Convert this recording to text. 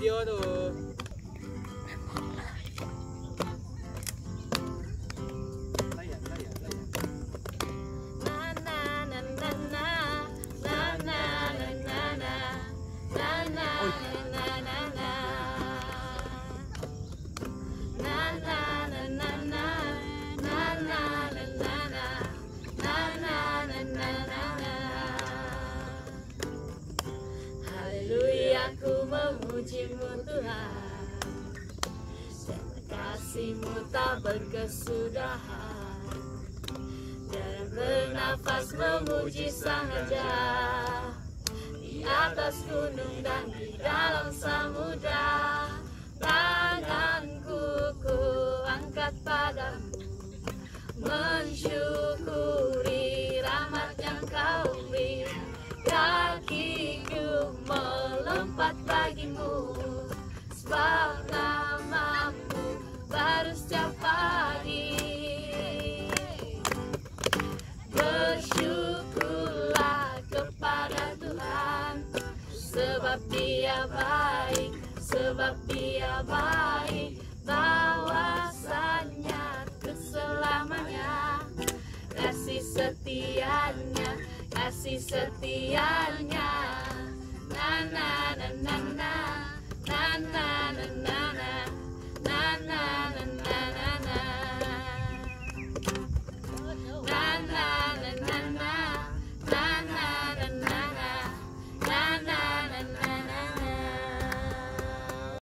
video rồi na na ku memujimu Tuhan. Kasihmu tak berkesudahan. Dan bernafas memuji sang raja Di atas gunung dan di dalam samudra Tanganku ku angkat padamu. Mensyukuri Sebab dia baik Sebab dia baik Bahwasannya keselamanya. Kasih setianya Kasih setianya. Na